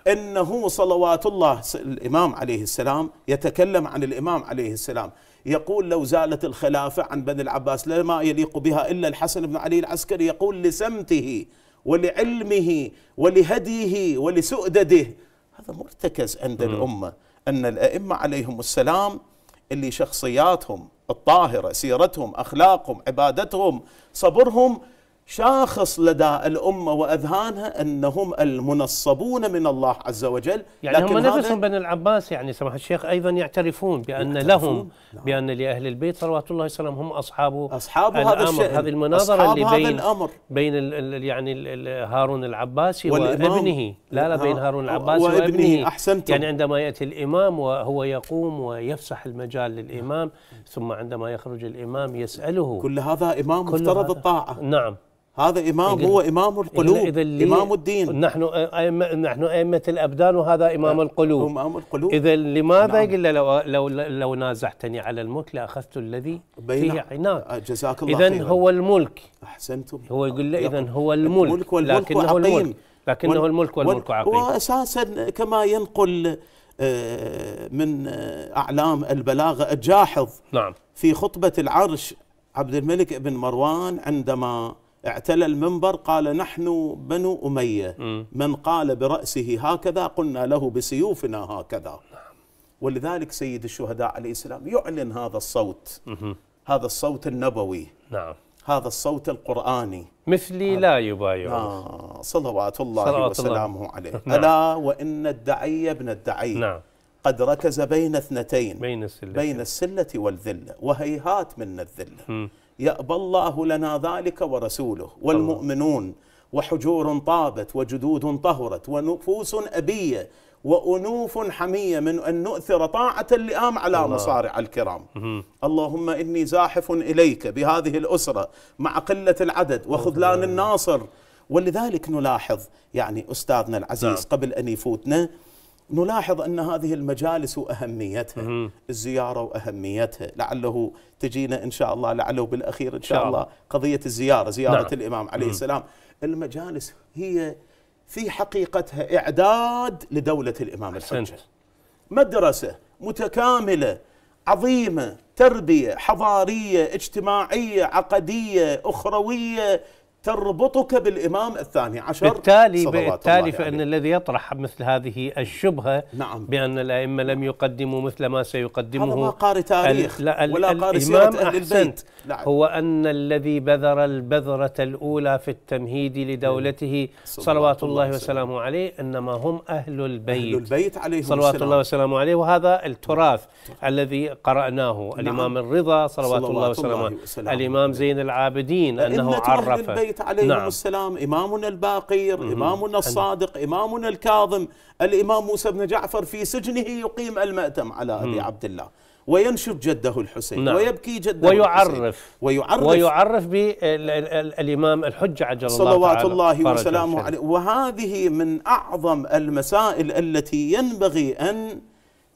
إنه صلوات الله الإمام عليه السلام يتكلم عن الإمام عليه السلام. يقول لو زالت الخلافة عن بني العباس لما يليق بها إلا الحسن بن علي العسكري يقول لسمته ولعلمه ولهديه ولسؤدده. هذا مرتكز عند الأمة أن الأئمة عليهم السلام اللي شخصياتهم الطاهرة سيرتهم أخلاقهم عبادتهم صبرهم شاخص لدى الأمة وأذهانها أنهم المنصبون من الله عز وجل. يعني هم هذا- نفسهم بني العباس يعني سماحة الشيخ أيضا يعترفون بأن يعترفون، لهم نعم. بأن لأهل البيت صلوات الله وسلامه هم أصحاب أصحاب هذا الأمر. الشأن. هذه المناظرة أصحاب اللي بين الأمر. بين ال ال يعني ال ال هارون العباسي. وابنه. لا لا بين ها، هارون العباسي وابنه، وابنه. أحسنتم. يعني عندما يأتي الإمام وهو يقوم ويفسح المجال للإمام ثم عندما يخرج الإمام يسأله. كل هذا إمام كل مفترض هذا- الطاعة. نعم. هذا إمام إذن- هو إمام القلوب إذا إمام الدين. نحن أئمة نحن أئمة الأبدان وهذا إمام القلوب. إمام القلوب. إذا لماذا نعم. قل لو لو لو نازعتني على الملك لأخذت الذي بين- فيه عناد؟ آه، جزاك الله إذا هو الملك. أحسنتم. هو يقول له يقول إذا هو الملك الملك والملك لكنه عقيم. الملك لكنه الملك والملك وال- عقيم. واساسا كما ينقل آه، من آه، أعلام البلاغة الجاحظ نعم. في خطبة العرش عبد الملك بن مروان عندما اعتلى المنبر قال نحن بنو أمية. من قال برأسه هكذا قلنا له بسيوفنا هكذا. ولذلك سيد الشهداء عليه السلام يعلن هذا الصوت. هذا الصوت النبوي. نعم. هذا الصوت القرآني. مثلي لا يبايع آه صلوات الله صلوات الله. وسلامه عليه. نعم. ألا وإن الدعي ابن الدعي. نعم. قد ركز بين اثنتين. بين السلة. بين السلة والذلة. وهيهات من الذلة. يأبى الله لنا ذلك ورسوله والمؤمنون وحجور طابت وجدود طهرت ونفوس أبية وأنوف حمية من أن نؤثر طاعة اللئام على مصارع الكرام. اللهم إني زاحف إليك بهذه الأسرة مع قلة العدد وخذلان الناصر. ولذلك نلاحظ يعني أستاذنا العزيز نعم. قبل أن يفوتنا نلاحظ أن هذه المجالس وأهميتها الزيارة وأهميتها. لعله تجينا إن شاء الله لعله بالأخير إن شاء الله. قضية الزيارة زيارة نعم. الإمام عليه السلام. المجالس هي في حقيقتها إعداد لدولة الإمام الحجة. مدرسة متكاملة عظيمة تربية حضارية اجتماعية عقدية أخروية تربطك بالإمام الثاني عشر بالتالي بالتالي فإن عليه. الذي يطرح مثل هذه الشبهة نعم. بأن الأئمة لم يقدموا مثل ما سيقدمه هذا ما قارئ تاريخ ال- لا ال- ولا قارئ الإمام سيرة أهل البيت نعم. هو أن الذي بذر البذرة الأولى في التمهيد لدولته صلوات الله وسلامه عليه إنما هم أهل البيت أهل البيت عليهم صلوات السلام. الله وسلامه عليه وهذا التراث الذي قرأناه الإمام الرضا صلوات الله صلوات وسلامه الله وسلامه الإمام. زين العابدين أنه عرف البيت عليهم نعم. السلام إمامنا الباقر إمامنا الصادق إمامنا الكاظم الإمام موسى بن جعفر في سجنه يقيم المأتم على أبي عبد الله وينشد جده الحسين نعم. ويبكي جده ويعرف. الحسين ويعرف ويعرف بالإمام الحجة عجل الله صلوات الله وسلامه. عليه. وهذه من أعظم المسائل التي ينبغي أن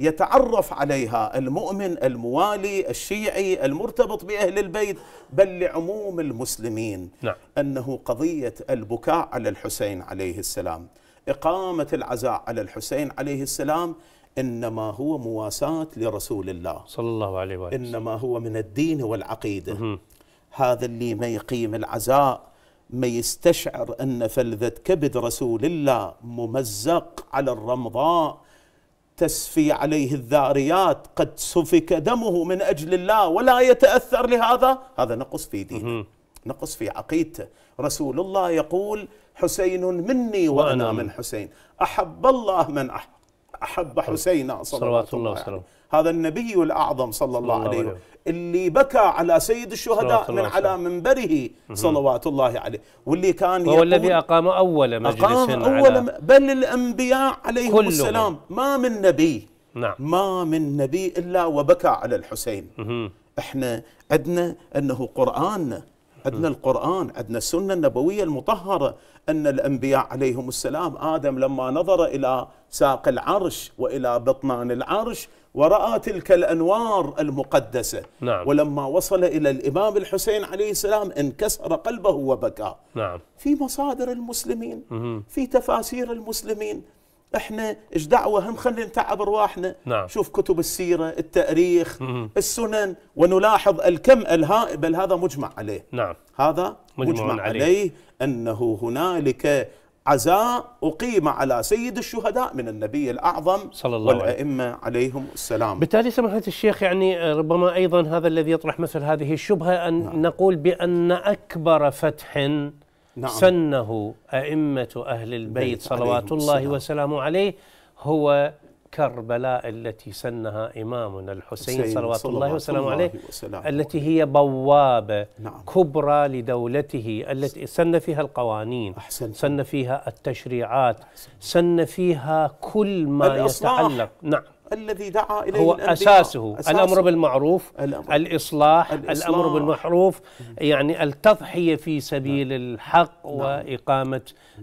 يتعرف عليها المؤمن الموالي الشيعي المرتبط بأهل البيت بل لعموم المسلمين. نعم. أنه قضية البكاء على الحسين عليه السلام إقامة العزاء على الحسين عليه السلام إنما هو مواساة لرسول الله. صلى الله عليه وآله إنما هو من الدين والعقيدة. هذا اللي ما يقيم العزاء ما يستشعر أن فلذة كبد رسول الله ممزق على الرمضاء تسفي عليه الذاريات قد سفك دمه من أجل الله ولا يتأثر لهذا؟ هذا نقص في دينه. نقص في عقيدته. رسول الله يقول حسين مني وأنا من حسين. أحب الله من أح- أحب حسين صلوات الله وسلامه. هذا النبي الأعظم صلى الله عليه عليه. اللي بكى على سيد الشهداء من على منبره صلوات الله عليه واللي كان يقول الذي أقام أول مجلس أقام على أول م- بل الأنبياء عليهم. السلام ما من نبي نعم ما من نبي إلا وبكى على الحسين. إحنا عندنا أنه قراننا عندنا القرآن عندنا السنة النبوية المطهرة أن الأنبياء عليهم السلام آدم لما نظر إلى ساق العرش وإلى بطنان العرش ورأى تلك الأنوار المقدسة نعم. ولما وصل إلى الإمام الحسين عليه السلام انكسر قلبه وبكى نعم في مصادر المسلمين مهم. في تفاسير المسلمين إحنا إيش دعوة هم خلينا نتعب ارواحنا نعم. شوف كتب السيرة التاريخ مهم. السنن ونلاحظ الكم الهائل بل هذا مجمع عليه نعم هذا مجمع مجمع, عليه. عليه. أنه هنالك عزاء أقيم على سيد الشهداء من النبي الأعظم صلى الله عليه. والأئمة عليهم السلام بالتالي سماحة الشيخ يعني ربما أيضا هذا الذي يطرح مثل هذه الشبهة أن نعم. نقول بأن أكبر فتح نعم. سنه أئمة أهل البيت صلوات الله. وسلامه عليه هو كربلاء التي سنها إمامنا الحسين حسين صلوات الله وسلامه عليه وسلامه التي هي بوابة نعم. كبرى لدولته التي سن فيها القوانين أحسنت. سن فيها التشريعات سن فيها كل ما. يتعلق نعم الذي دعا إليه هو الأنبياء. أساسه, الأمر بالمعروف الأمر. الإصلاح, الإصلاح. الأمر بالمعروف يعني التضحية في سبيل الحق وإقامة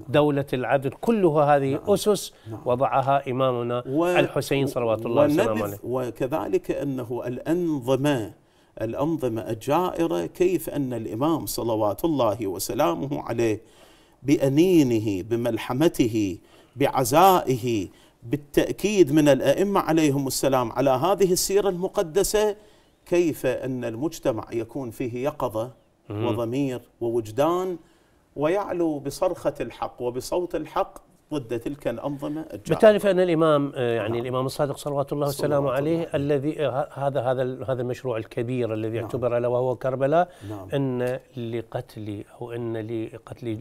دولة العدل. كلها هذه أسس وضعها إمامنا و- الحسين صلوات الله وسلامه عليه. وكذلك أنه الأنظمة الأنظمة الجائرة كيف أن الإمام صلوات الله وسلامه عليه بأنينه بملحمته بعزائه بالتأكيد من الأئمة عليهم السلام على هذه السيرة المقدسة كيف أن المجتمع يكون فيه يقظة وضمير ووجدان ويعلو بصرخة الحق وبصوت الحق ضد تلك الأنظمة الجائره بالتالي فإن الإمام آه، يعني نعم. الإمام الصادق صلوات الله وسلامه عليه الله الذي آه، هذا هذا هذا المشروع الكبير الذي نعم. اعتبر له وهو كربلاء نعم. إن لقتل أو إن لقتل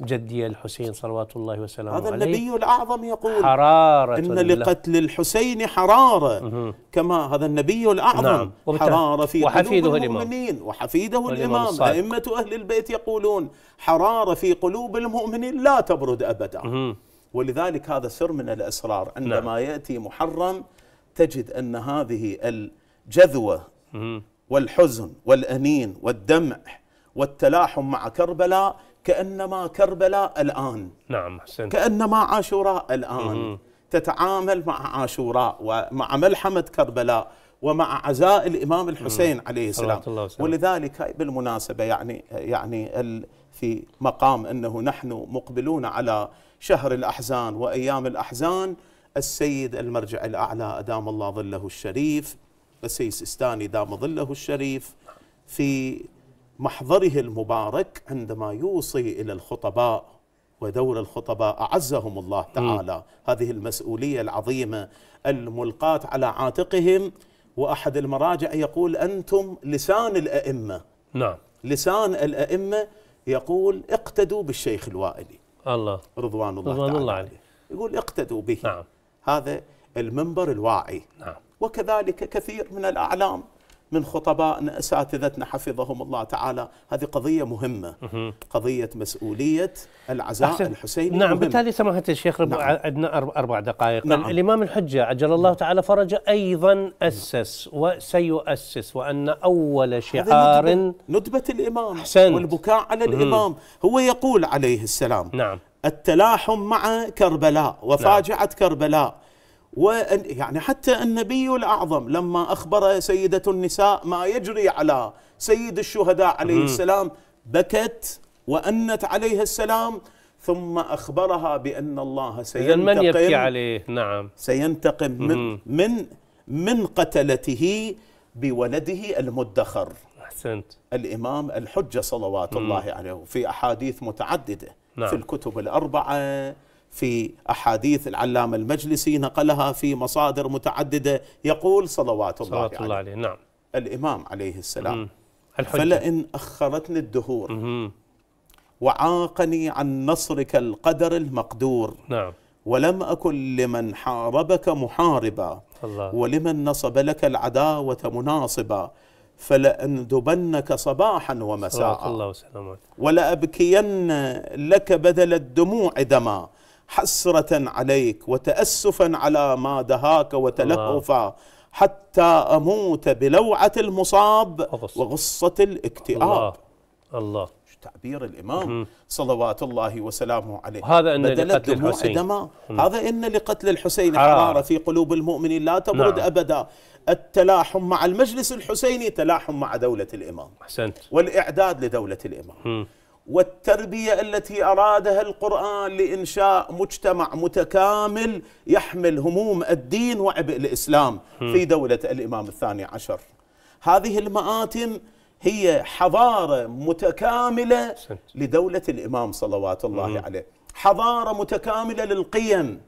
لجدي الحسين صلوات الله وسلامه هذا عليه النبي الأعظم يقول حرارة إن. لقتل الحسين حرارة مهم. كما هذا النبي الأعظم نعم. حرارة في وحفيده قلوب الإمام. المؤمنين وحفيده الإمام. أئمة أهل البيت يقولون حرارة في قلوب المؤمنين لا تبرد أبدا. ولذلك هذا سر من الأسرار عندما نعم. يأتي محرم تجد أن هذه الجذوة مهم. والحزن والأنين والدمع والتلاحم مع كربلاء كأنما كربلاء الآن نعم أحسنت كأنما عاشوراء الآن مهم. تتعامل مع عاشوراء ومع ملحمة كربلاء ومع عزاء الإمام الحسين عليه السلام الله وسلامه. ولذلك هاي بالمناسبة يعني يعني في مقام أنه نحن مقبلون على شهر الأحزان وأيام الأحزان السيد المرجع الأعلى أدام الله ظله الشريف السيد سيستاني دام ظله الشريف في محضره المبارك عندما يوصي إلى الخطباء ودور الخطباء أعزهم الله تعالى. هذه المسؤولية العظيمة الملقاة على عاتقهم وأحد المراجع يقول أنتم لسان الأئمة. نعم. لسان الأئمة يقول اقتدوا بالشيخ الوائلي. الله. رضوان الله رضوان الله عليه. عليه. يقول اقتدوا به. نعم. هذا المنبر الواعي. نعم. وكذلك كثير من الأعلام. من خطبائنا أساتذتنا حفظهم الله تعالى هذه قضية مهمة قضية مسؤولية العزاء أحسن. الحسيني نعم مهم. بالتالي سماحة الشيخ. نعم. عندنا أربع, أربع دقائق نعم. نعم. الإمام الحجة عجل الله تعالى فرجه أيضا أسس وسيؤسس وأن أول هذه شعار ندبة, ندبة الإمام أحسنت. والبكاء على الإمام هو يقول عليه السلام نعم التلاحم مع كربلاء وفاجعة كربلاء وأن يعني حتى النبي الأعظم لما أخبر سيدة النساء ما يجري على سيد الشهداء عليه السلام بكت وأنت عليه السلام ثم أخبرها بأن الله إذا من يبكي سينتقم عليه؟ نعم. سينتقم من من من قتلته بولده المدخر. أحسنت. الإمام الحجة صلوات الله عليه في أحاديث متعددة نعم. في الكتب الأربعة. في أحاديث العلامة المجلسي نقلها في مصادر متعددة يقول صلوات الله صلوات عليه الله عليه. نعم. الإمام عليه السلام. فلئن أخرتني الدهور مهم. وعاقني عن نصرك القدر المقدور. نعم. ولم أكن لمن حاربك محاربا. الله. ولمن نصب لك العداوة مناصبا. فلأندبنك صباحا ومساء. الله وسلامه عليه. ولأبكين لك بدل الدموع دما. حسرة عليك وتأسفا على ما دهاك وتلهفا حتى أموت بلوعة المصاب وغص. وغصة الاكتئاب. الله. الله. تعبير الإمام؟ صلوات الله وسلامه عليه. وهذا إن لقتل الحسين. دما هذا إن لقتل الحسين حرارة. حرارة في قلوب المؤمنين لا تبرد نعم. أبدا. التلاحم مع المجلس الحسيني تلاحم مع دولة الإمام. أحسنت. والإعداد لدولة الإمام. مم. والتربية التي أرادها القرآن لإنشاء مجتمع متكامل يحمل هموم الدين وعبء الإسلام في دولة الإمام الثاني عشر. هذه المآتم هي حضارة متكاملة أحسنت. لدولة الإمام صلوات الله عليه. حضارة متكاملة للقيم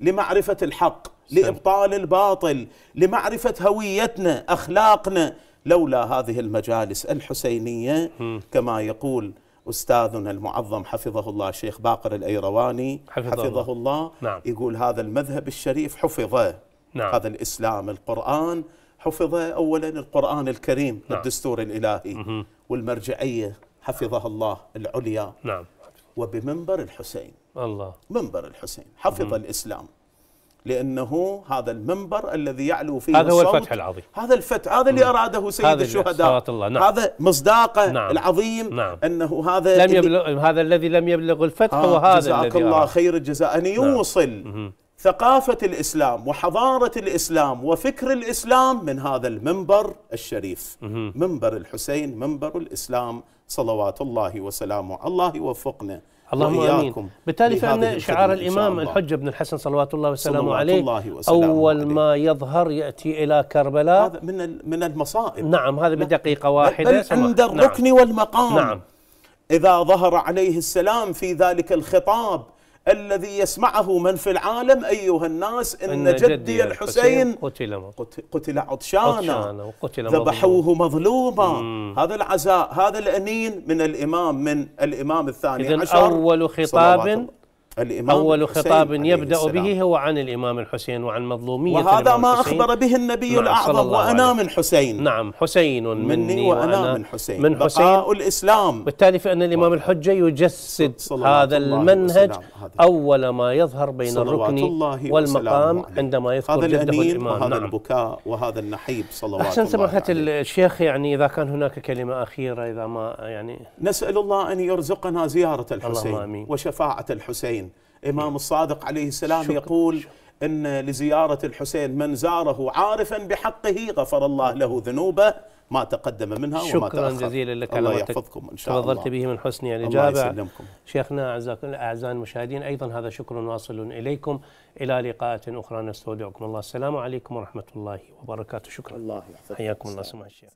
لمعرفة الحق لإبطال الباطل لمعرفة هويتنا أخلاقنا. لولا هذه المجالس الحسينية كما يقول أستاذنا المعظم حفظه الله الشيخ باقر الأيرواني. حفظه حفظه الله, الله نعم. يقول هذا المذهب الشريف حفظ نعم. هذا الإسلام القرآن حفظ أولا القرآن الكريم نعم. الدستور الإلهي. والمرجعية حفظها الله العليا. نعم. وبمنبر الحسين. الله. منبر الحسين. حفظ الإسلام. لأنه هذا المنبر الذي يعلو فيه هذا هو الفتح العظيم. هذا الفتح هذا اللي أراده سيد هذا الشهداء. صلوات الله، نعم. هذا مصداقه نعم. العظيم نعم. أنه هذا لم يبلغ هذا الذي لم يبلغ الفتح هو آه، هذا جزاك الذي الله أراه. خير الجزاء أن يوصل ثقافة الإسلام وحضارة الإسلام وفكر الإسلام من هذا المنبر الشريف. منبر الحسين منبر الإسلام. صلوات الله وسلامه الله يوفقنا اللهم آمين. بالتالي فإن شعار الإمام الله. الحجة بن الحسن صلوات الله وسلامه صلوات عليه الله وسلامه أول عليه. ما يظهر يأتي إلى كربلاء. هذا من من المصائب. نعم هذا بدقيقة بل واحدة. سمع. عند الركن والمقام. نعم. إذا ظهر عليه السلام في ذلك الخطاب الذي يسمعه من في العالم أيها الناس إن, إن جدي الحسين قتل قتل عطشانا. ذبحوه مظلوما هذا العزاء هذا الأنين من الإمام من الإمام الثاني عشر أول خطاب. الإمام الحسين خطاب السلام. به هو عن الإمام الحسين وعن مظلومية وهذا الإمام ما. أخبر به النبي الأعظم وأنا عليه. من حسين نعم حسين مني, مني وأنا من حسين من حسين بقاء الإسلام بالتالي فإن الإمام الحجة يجسد هذا المنهج. هذا. أول ما يظهر بين الركن الله والمقام. عندما يذكر هذا جده الإمام وهذا نعم البكاء وهذا النحيب صلوات الله سماحة عليه. الشيخ يعني إذا كان هناك كلمة أخيرة إذا ما يعني نسأل الله أن يرزقنا زيارة الحسين. وشفاعة الحسين إمام الصادق عليه السلام شكرا. يقول إن لزيارة الحسين من زاره عارفا بحقه غفر الله له ذنوبه ما تقدم منها وما شكرا تأخر. جزيلا لك على الله ما يحفظكم إن شاء الله. تفضلت به من حسن الله الاجابه يسلمكم. شيخنا أعزائي المشاهدين أيضا هذا شكر واصل إليكم. إلى لقاءات أخرى نستودعكم الله. السلام عليكم ورحمة الله وبركاته. شكرا. الله يحفظكم حياكم الله سماحه الشيخ.